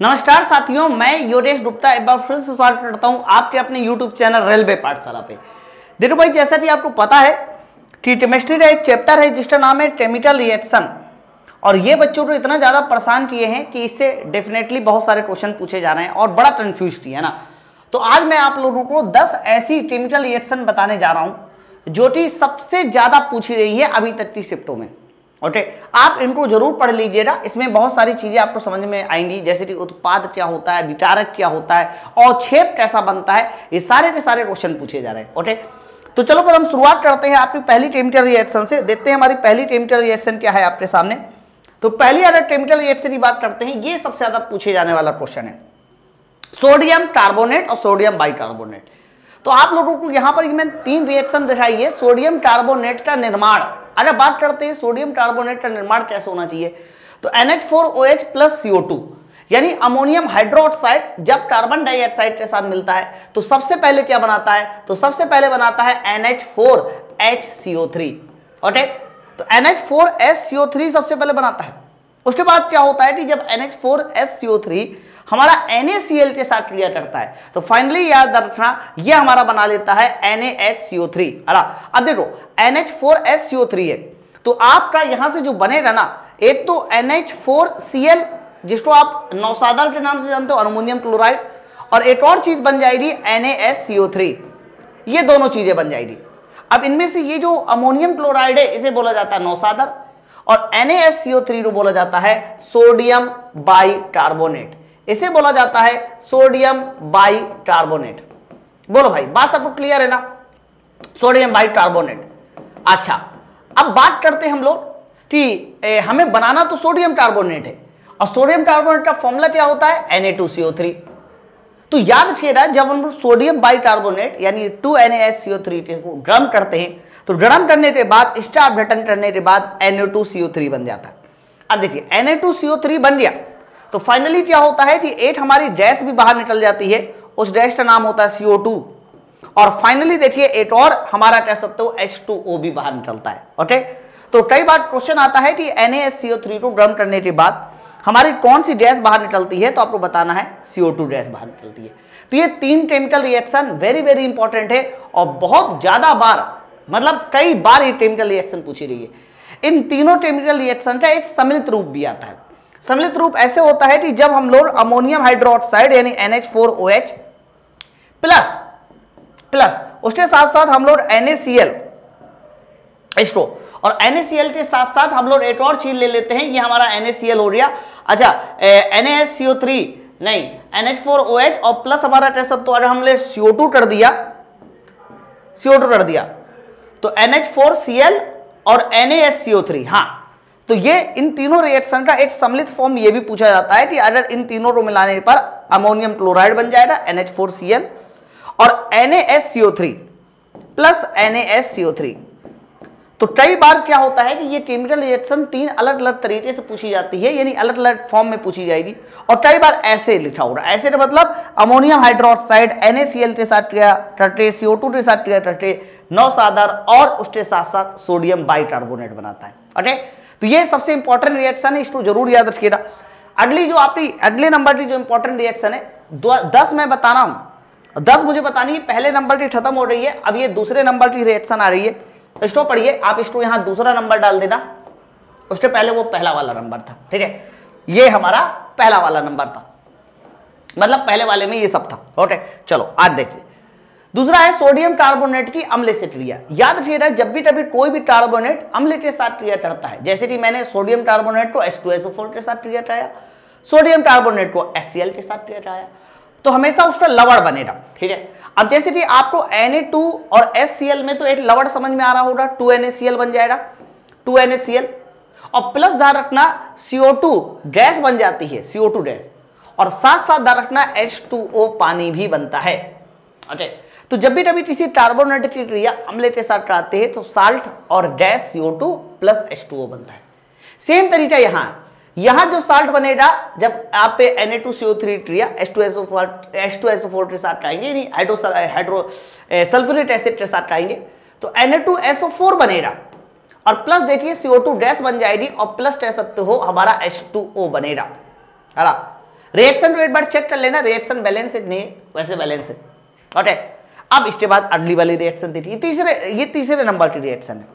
नमस्कार साथियों, मैं योगेश गुप्ता एक बार फिर से स्वागत करता हूँ आपके अपने यूट्यूब चैनल रेलवे पाठशाला पे। देखो भाई, जैसा कि आपको पता है कि केमिस्ट्री का एक चैप्टर है, जिसका नाम है केमिकल रिएक्शन और ये बच्चों को इतना ज़्यादा परेशान किए हैं कि इससे डेफिनेटली बहुत सारे क्वेश्चन पूछे जा रहे हैं और बड़ा कन्फ्यूज़ किया है ना। तो आज मैं आप लोगों को 10 ऐसी केमिकल रिएक्शन बताने जा रहा हूँ, जो कि सबसे ज़्यादा पूछी रही है अभी तक की शिफ्टों में। ओके आप इनको ज़रूर पढ़ लीजिएगा। इसमें बहुत सारी चीज़ें आपको समझ में आएँगी। जैसे कि उत्पाद क्या होता है विकारक क्या होता है और छेप कैसा बनता है, ये सारे के सारे क्वेश्चन पूछे जा रहे हैं। ओके तो चलो फिर हम शुरुआत करते हैं आपकी पहली केमिकल रिएक्शन से। देखते हैं हमारी पहली केमिकल रिएक्शन क्या है आपके सामने। तो पहली अगर केमिकल रिएक्शन की बात करते हैं, ये सबसे ज़्यादा पूछे जाने वाला क्वेश्चन है। सोडियम कार्बोनेट और सोडियम बाइकार्बोनेट तो आप लोगों को यहाँ पर मैंने तीन रिएक्शन दिखाई है। सोडियम कार्बोनेट का निर्माण अगर बात करते हैं, सोडियम कार्बोनेट का निर्माण कैसे होना चाहिए? तो NH4OH प्लस CO2 यानी अमोनियम हाइड्रोक्साइड जब कार्बन डाइऑक्साइड के साथ मिलता है तो सबसे पहले क्या बनाता है? तो सबसे पहले बनाता है NH4HCO3 ओके तो NH4HCO3 सबसे पहले बनाता है। उसके बाद क्या होता है कि जब NH4HCO3 हमारा NaCl के साथ क्रिया करता है। तो फाइनली याद रखना यह हमारा बना लेता है NaHCO3 अरा अब देखो NH4SCO3 है। तो आपका यहाँ से जो बनेगा ना, एक तो NH4Cl जिसको आप नौसादर के नाम से जानते हो अमोनियम क्लोराइड और एक और चीज़ बन जाएगी NaSCO3 ये दोनों चीज़ें बन जाएगी। अब इनमें से ये जो अमोनियम क्लोराइड है, इसे बोला जाता है नौसादर और NaSCO3 को बोला जाता है सोडियम बाइकार्बोनेट इसे बोला जाता है सोडियम बाई कार्बोनेट बोलो भाई, बात सबको क्लियर है ना? सोडियम बाई कार्बोनेट अच्छा अब बात करते हम लोग कि हमें बनाना तो सोडियम कार्बोनेट है। और सोडियम कार्बोनेट का फॉर्मूला क्या होता है? Na2CO3 तो याद रखिएगा, जब हम सोडियम बाई कार्बोनेट यानी 2NaSCO3 को गर्म करते हैं तो गर्म करने के बाद स्टार अपघटन करने के बाद Na2CO3 बन जाता है। अब देखिए Na2CO3 बन गया। तो फाइनली क्या होता है कि एक हमारी गैस भी बाहर निकल जाती है। उस गैस का नाम होता है CO2 और फाइनली देखिए एक और हमारा कह सकते हो H2O भी बाहर निकलता है। ओके तो कई बार क्वेश्चन आता है कि NaSCO3 को गर्म करने के बाद हमारी कौन सी गैस बाहर निकलती है? तो आपको बताना है CO2 गैस बाहर निकलती है। तो ये तीन chemical reaction very very important है और बहुत ज़्यादा बार मतलब कई बार ये केमिकल रिएक्शन पूछी रही है। इन तीनों केमिकल रिएक्शन का एक सम्मिलित रूप भी आता है। सम्मिलित रूप ऐसे होता है कि जब हम लोग अमोनियम हाइड्रोक्साइड यानी NH4OH प्लस प्लस, उसके साथ साथ हम लोग NaCl इसको और NaCl के साथ साथ हम लोग एक और चीज़ ले लेते हैं, ये हमारा NaCl हो गया। अच्छा NaSCO3 नहीं NH4OH और प्लस हमारा कह सकते हो अगर हमने CO2 कर दिया। CO2 कर दिया। तो NH4Cl और NaSCO3 हाँ। तो ये इन तीनों रिएक्शन का एक सम्मिलित फॉर्म ये भी पूछा जाता है कि अगर इन तीनों को मिलाने पर अमोनियम क्लोराइड बन जाएगा NH4Cl और NaSCO3 प्लस NaSCO3 तो कई बार क्या होता है कि ये केमिकल रिएक्शन तीन अलग अलग तरीके से पूछी जाती है, यानी अलग अलग फॉर्म में पूछी जाएगी। और कई बार ऐसे लिखा होगा ऐसे का मतलब अमोनियम हाइड्रोक्साइड NaCl के साथ क्रिया करते CO2 के साथ क्रिया करते नौसादर और उसके साथ साथ सोडियम बाइकार्बोनेट बनाता है। ओके तो ये सबसे इंपॉर्टेंट रिएक्शन है, इसको ज़रूर याद रखिएगा। अगली जो आपकी, अगले नंबर की जो इंपॉर्टेंट रिएक्शन है दस मैं बताना हूँ। दस मुझे बतानी है, पहले नंबर की खत्म हो रही है, अब ये दूसरे नंबर की रिएक्शन आ रही है। इसको पढ़िए, आप इसको यहाँ दूसरा नंबर डाल देना। उसके पहले वो पहला वाला नंबर था, ठीक है? ये हमारा पहला वाला नंबर था। मतलब पहले वाले में ये सब था ओके चलो, आज देखिए। दूसरा है, सोडियम कार्बोनेट की अम्ल से क्रिया। याद रखिएगा, जब भी कभी कोई भी कार्बोनेट अम्ल के साथ क्रिया करता है, जैसे कि मैंने सोडियम कार्बोनेट को H2SO4 के साथ क्रिया कराया, सोडियम कार्बोनेट को HCl के साथ क्रिया कराया तो हमेशा उसका लवड़ बनेगा, ठीक है? अब जैसे कि आपको Na2 और HCl में तो एक लवड़ समझ में आ रहा होगा 2NaCl बन जाएगा 2NaCl और प्लस ध्यान रखना CO2 गैस बन जाती है CO2 गैस, और साथ साथ ध्यान रखना H2O पानी भी बनता है ओके तो जब भी कभी किसी कार्बोनेट की क्रिया अम्ल के साथ कराते हैं तो साल्ट और गैस CO2 प्लस H2O बनता है। सेम तरीका यहाँ। यहाँ जो साल्ट बनेगा, जब आप पे Na2CO3 क्रिया H2SO4 H2SO4 के साथ खाएँगे यानी हाइड्रो हाइड्रो सल्फ्यूरिक एसिड के साथ खाएँगे तो Na2SO4 बनेगा। और प्लस देखिए CO2 गैस बन जाएगी और प्लस कह सकते हो हमारा H2O बनेगा। है रिएक्शन रेट बार चेक कर लेना रिएक्शन बैलेंस नहीं, वैसे बैलेंस है। ओके अब इसके बाद अगली वाली रिएक्शन देखिए तीसरे, ये तीसरे नंबर की रिएक्शन है।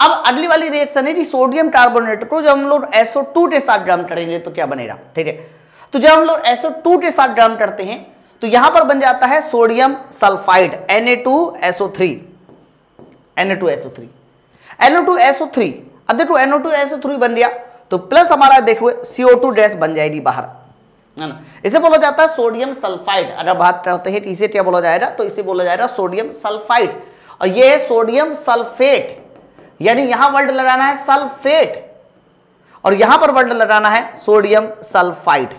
अब अगली वाली रिएक्शन है कि सोडियम कार्बोनेट को जब हम लोग SO2 के साथ ड्रम करेंगे तो क्या बनेगा? ठीक है? तो जब हम लोग SO2 के साथ ड्रम करते हैं तो यहाँ पर बन जाता है sodium sulphide Na2SO3 Na2SO3 Na2SO3 अब देखो NO2SO3 बन गया। तो प्लस हमारा देखो CO2 डैश बन जाएगी बाहर। है ना? इसे बोला जाता है सोडियम सल्फाइड। अगर बात करते हैं इसे क्या बोला जाएगा तो इसे बोला जाएगा सोडियम सल्फाइड। और ये है सोडियम सल्फेट। यानी यहाँ वर्ड लगाना है सल्फेट। और यहाँ पर वर्ड लगाना है सोडियम सल्फाइड।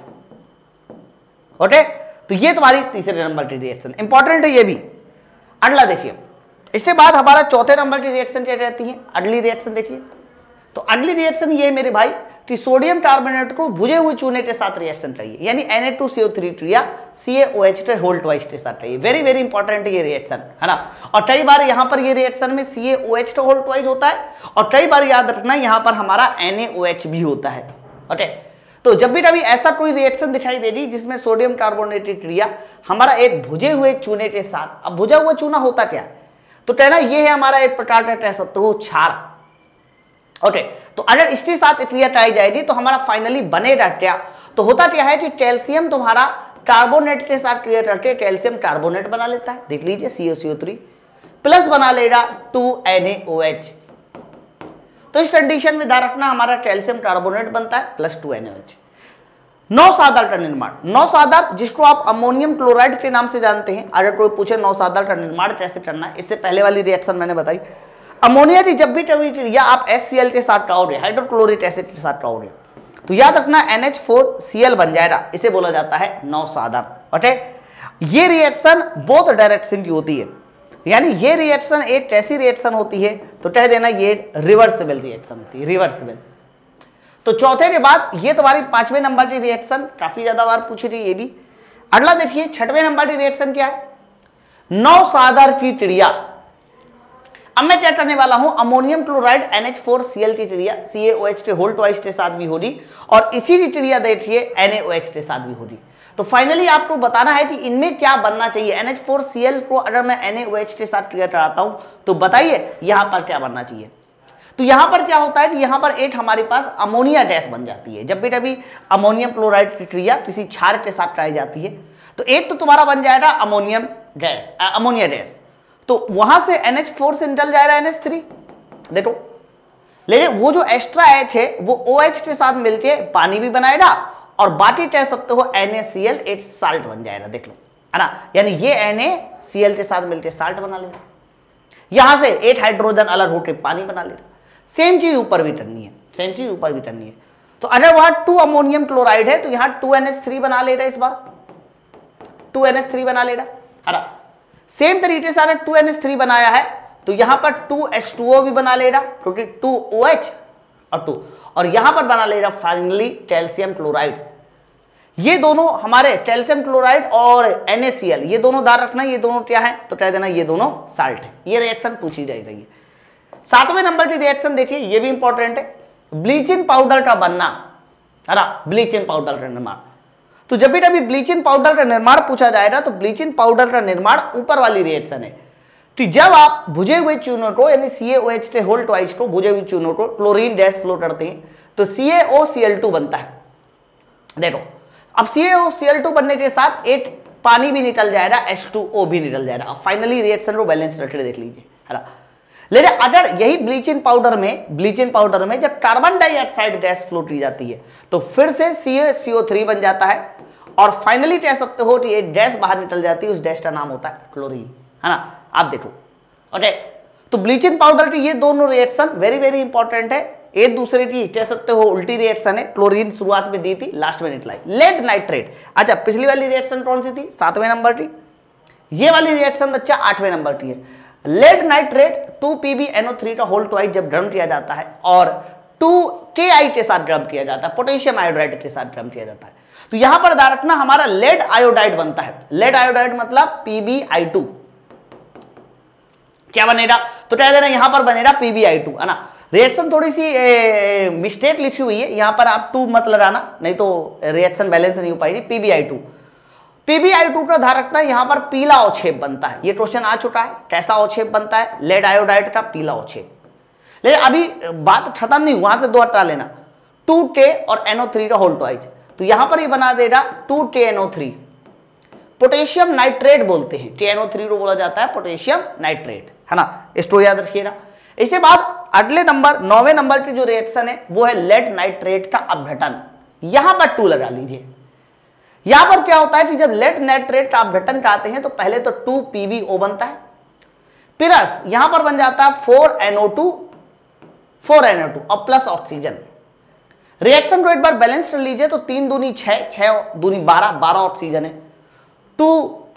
ओके? तो ये तुम्हारी तीसरे नंबर की रिएक्शन इंपॉर्टेंट है ये भी। अगला देखिए। इसके बाद हमारा चौथे नंबर की रिएक्शन क्या रहती है? अगली रिएक्शन देखिए। तो अगली रिएक्शन ये मेरे भाई कि सोडियम कार्बोनेट को भुजे हुए चूने के साथ रिएक्शन चाहिए यानी Na2CO3 क्रिया CaOH के होल ट्वाइस के साथ चाहिए वेरी वेरी इंपॉर्टेंट ये रिएक्शन है ना? और कई बार यहाँ पर ये रिएक्शन में CaOH का होल ट्वाइस होता है और कई बार याद रखना यहाँ पर हमारा NaOH भी होता है। ओके तो जब भी कभी ऐसा कोई रिएक्शन दिखाई देगी जिसमें सोडियम कार्बोनेट की क्रिया हमारा एक भुजे हुए चूने के साथ, अब भुजा हुआ चूना होता क्या? तो कहना ये है हमारा एक प्रकार का कह सकते हो क्षार ओके तो अगर इसके साथ क्रिया कराई जाएगी तो हमारा फाइनली बनेगा क्या तो होता क्या है कि कैल्शियम तुम्हारा कार्बोनेट के साथ क्रिया करके कैल्शियम कार्बोनेट बना लेता है। देख लीजिए सीओ सीओ थ्री प्लस बना लेगा टू एन एच तो इस कंडीशन में ध्यान रखना, हमारा कैल्शियम कार्बोनेट बनता है प्लस टू एन एच नौ सादर का निर्माण। नौ सादर, जिसको आप अमोनियम क्लोराइड के नाम से जानते हैं, अगर कोई पूछे नौ सादर का निर्माण कैसे करना है, इससे पहले वाली रिएक्शन मैंने बताई। अमोनिया की जब भी या आप एस के साथ कराओगे हाइड्रोक्लोरिक एसिड के साथ कराओगे तो याद रखना NH4Cl बन जाएगा। इसे बोला जाता है नौ सादर ओके ये रिएक्शन बहुत डायरेक्शन की होती है। यानी ये रिएक्शन एक कैसी रिएक्शन होती है तो कह देना ये रिवर्सिबल रिएक्शन होती है रिवर्सिबल तो चौथे के बाद ये तुम्हारी पाँचवें नंबर की रिएक्शन काफ़ी ज़्यादा बार पूछी रही ये भी। अगला देखिए, छठवें नंबर की रिएक्शन क्या है? नौ सादर की चिड़िया। अब मैं करने वाला हूँ अमोनियम क्लोराइड NH4Cl की चिड़िया CaOH के होल ट्वाइस के साथ भी होगी, और इसी चिड़िया देखिए NaOH के साथ भी होगी। तो फाइनली आपको बताना है कि इनमें क्या बनना चाहिए। एनएच फोर NH4Cl को अगर मैं NaOH के साथ क्रिया कराता हूँ तो बताइए यहाँ पर क्या बनना चाहिए। तो यहाँ पर क्या होता है कि यहाँ पर एक हमारे पास अमोनिया गैस बन जाती है। जब भी कभी अमोनियम क्लोराइड की क्रिया किसी क्षार के साथ कराई जाती है तो एक तो तुम्हारा बन जाएगा अमोनियम गैस अमोनिया गैस तो वहाँ से NH4 से निकल जाएगा NH3 देखो। लेकिन वो जो एक्स्ट्रा एच है, वो ओ OH के साथ मिलके पानी भी बनाएगा और बाकी कह सकते हो NaCl एक साल्ट बन जाएगा। देख लो। है ना? यानी ये NaCl के साथ मिलके साल्ट बना लेगा। यहाँ से एक हाइड्रोजन अलग होकर पानी बना लेगा। सेम चीज़ ऊपर भी टननी है। सेम चीज़ ऊपर भी टननी है। तो अगर वहाँ टू अमोनियम क्लोराइड है तो यहाँ टू थ्री बना लेगा इस बार। टू एन एस थ्री बना लेगा। है ना? सेम तरीके से अगर टू एन एस थ्री बनाया है तो यहाँ पर टू एच टू ओ भी बना लेगा क्योंकि टू ओ एच और टू और यहाँ पर बना लेगा फाइनली कैल्शियम क्लोराइड ये दोनों हमारे कैल्शियम क्लोराइड और NaCl ये दोनों दार रखना ये दोनों क्या है तो कह देना ये दोनों साल्ट है। ये रिएक्शन पूछी जाएगी। सातवें नंबर की रिएक्शन देखिए, ये भी इंपॉर्टेंट है। ब्लीचिंग पाउडर का बनना, है ना? ब्लीचिंग पाउडर का निर्माण तो जब भी कभी ब्लीचिंग पाउडर का निर्माण पूछा जाएगा तो ब्लीचिंग पाउडर का निर्माण ऊपर वाली रिएक्शन है कि जब आप भुजे हुए चूनों को, यानी सी एच के होल ट्वाइस को, भुजे हुए चूनों को क्लोरीन गैस फ्लो करते हैं तो सी टू बनता है। देखो, अब सी टू बनने के साथ एक पानी भी निकल जाएगा H2O भी निकल जाएगा। फाइनली रिएक्शन को बैलेंस करके देख लीजिए, है ना? लेकिन अगर यही ब्लीचिंग पाउडर में ब्लीचिंग पाउडर में जब कार्बन डाइऑक्साइड गैस फ्लो की जाती है तो फिर से सी बन जाता है और फाइनली कह सकते हो कि गैस बाहर निकल जाती है, उस गैस का नाम होता है क्लोरीन है ना? आप देखो ओके तो ब्लीचिंग पाउडर की ये दोनों रिएक्शन वेरी वेरी इंपॉर्टेंट है। एक दूसरे की कह सकते हो उल्टी रिएक्शन है क्लोरीन शुरुआत में दी थी लास्ट में निकलाई। लेड नाइट्रेट अच्छा पिछली वाली रिएक्शन कौन सी थी? सातवें नंबर की। ये वाली रिएक्शन बच्चा आठवें नंबर की है। लेड नाइट्रेट टू थ्री का होल ट्वाइस जब ड्रम किया जाता है और टू के आई के साथ ड्रम किया जाता है पोटेशियम आयोडाइड के साथ ड्रम किया जाता है। तो यहाँ पर ध्यान रखना, हमारा लेड आयोडाइड बनता है। लेड आयोडाइड मतलब पीबीआई टू क्या बनेगा? तो कह देना यहाँ पर बनेगा पीबीआई टू है ना? रिएक्शन थोड़ी सी मिस्टेक लिखी हुई है, यहाँ पर आप टू मत लगाना, नहीं तो रिएक्शन बैलेंस नहीं हो पाएगी पीबीआई टू पीबीआई टू का ध्यान रखना यहाँ पर पीला अवक्षेप बनता है। ये क्वेश्चन आ चुका है, कैसा अवक्षेप बनता है? लेड आयोडाइड का पीला अवक्षेप। लेकिन अभी बात खत्म नहीं वहाँ से दो हटा लेना। टू टे और एनओ थ्री का ट्वाइज तो यहाँ पर ये बना देगा टू टे एनओ थ्री पोटेशियम नाइट्रेट बोलते हैं। टी एनओ थ्री को बोला जाता है पोटेशियम नाइट्रेट है ना? इसको याद रखिएगा। इसके बाद अगले नंबर नौवे नंबर की जो रिएक्शन है, वो है लेड नाइट्रेट का अपघटन। यहाँ पर टू लगा लीजिए। यहाँ पर क्या होता है कि जब लेट नेट रेट का अपघटन कराते हैं तो पहले तो टू पीबीओ बनता है प्लस यहाँ पर बन जाता है four NO two four NO two और प्लस ऑक्सीजन रिएक्शन को एक बार बैलेंस कर लीजिए तो तीन दूनी छह छह दूनी बारह बारह ऑक्सीजन है। टू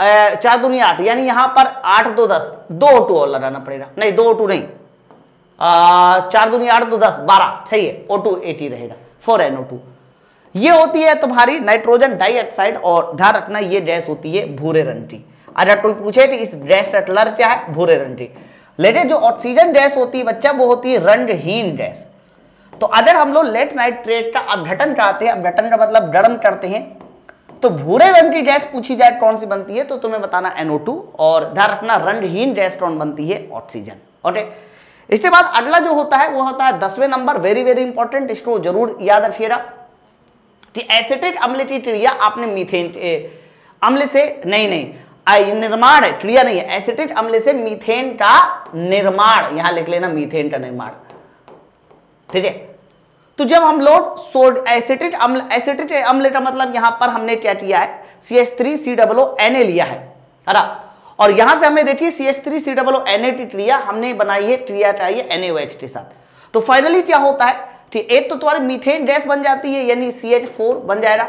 चार दूनी आठ यानी यहाँ पर आठ दो दस दो ओ टू और लगाना पड़ेगा। नहीं दो ओ टू नहीं। आ, चार दूनी आठ दो दस बारह सही है ओ टू एटी रहेगा फोर एनओ टू ये होती है तुम्हारी नाइट्रोजन डाइऑक्साइड और ध्यान रखना ये गैस होती है भूरे रंग की। अगर कोई पूछे कि इस गैस का कलर क्या है? भूरे रंग की। लेकिन जो ऑक्सीजन गैस होती है बच्चा, वो होती है रंगहीन गैस। तो अगर हम लोग लेट नाइट्रेट का अपघटन कराते हैं, अपघटन का मतलब गर्म करते हैं तो भूरे रंग की गैस पूछी जाए कौन सी बनती है तो तुम्हें बताना NO2 और ध्यान रखना रंगहीन गैस कौन बनती है? ऑक्सीजन। ओके? इसके बाद अगला जो होता है, वो होता है दसवें नंबर वेरी वेरी इंपॉर्टेंट इसको ज़रूर याद रखिएगा। कि एसिटिक अम्ल की क्रिया आपने मीथेन अम्ल से नहीं नहीं निर्माण क्रिया नहीं है एसिटिक अम्ल से मीथेन का निर्माण यहाँ लिख लेना मीथेन का निर्माण ठीक है तो जब हम लोग सोड अम्ल एसिटिक अम्ल का मतलब यहाँ पर हमने क्या किया है C H three C double O N A लिया है ना और यहाँ से हमने देखिए C H three C double O N A की क्रिया हमने बनाई है क्रिया चाहिए एन एच के साथ तो फाइनली क्या होता है कि एक तो तुम्हारी मीथेन गैस बन जाती है, यानी सी एच फोर बन जाएगा।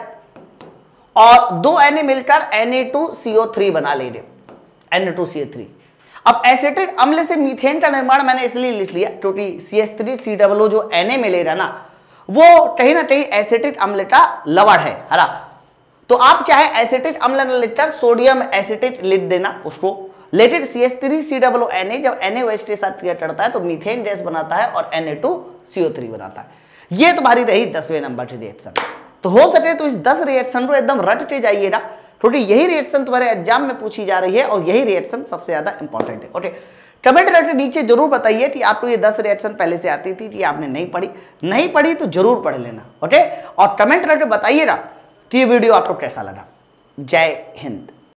और दो एन ए मिलकर N A two C O three बना ले रहे N A two C A three अब एसिटिक अम्ल से मीथेन का निर्माण मैंने इसलिए लिख लिया क्योंकि सी एच थ्री सी डब्लो जो एन ए मिलेगा ना, वो कहीं ना कहीं एसिटिक अम्ल का लवड़ है हरा तो आप चाहे एसिटिक अम्ल लिखकर सोडियम एसिटिक लिख देना उसको। लेकिन C S three C double O N A जब एन ए के साथ क्रिया करता है तो मीथेन गैस बनाता है और N A two CO three बनाता है। ये तुम्हारी रही दसवें नंबर की रिएक्शन तो हो सके तो इस दस रिएक्शन को एकदम रट के जाइएगा। क्योंकि यही रिएक्शन तुम्हारे एग्ज़ाम में पूछी जा रही है और यही रिएक्शन सबसे ज़्यादा इंपॉर्टेंट है। ओके कमेंट करके नीचे ज़रूर बताइए कि आपको ये दस रिएक्शन पहले से आती थी कि आपने नहीं पढ़ी। नहीं पढ़ी तो ज़रूर पढ़ लेना। ओके और कमेंट करके बताइएगा कि ये वीडियो आपको कैसा लगा। जय हिंद।